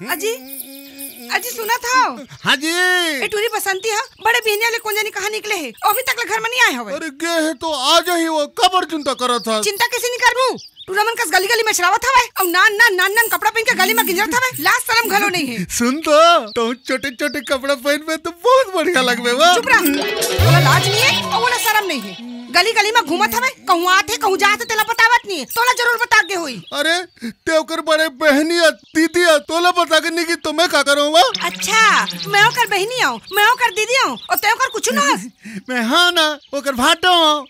अजी अजी सुना था? हाँ जी। ए टूरी बसंती है बड़े बिहनिया ले कौन जानी कहाँ निकले है? अभी तक ले घर में नहीं आए हवे अरे गे है तो आज ही वो कबर चिंता करा था। चिंता कैसे नहीं करबू टूरा मन कस गली गली में चलावत हवे और नान नान नान नान कपड़ा पहन के गली में गिंजरत हवे लाज शर्म घलो नहीं है। सुन तो तो छोटे छोटे कपड़ा पहन में तो बहुत बढ़िया लगबे वाह। चुप रह। बोला लाज नहीं है और बोला शर्म नहीं है। गली गली में घूमत हवे? कहूँ आते कहूँ जाते तेला बतावत नहीं तोला ज़रूर बता के हुई। अरे ते ओकर बड़े बहनी दीदी तोला बता के नहीं कि तुम्हें का करो वा अच्छा मैं ओकर बहनी हूँ मैं ओकर दीदी हूँ और ते ओकर कुछ ना। मैं हाँ ना ओकर भाटो हूँ।